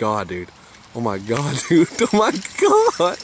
god, dude. Oh my god, dude. Oh my god.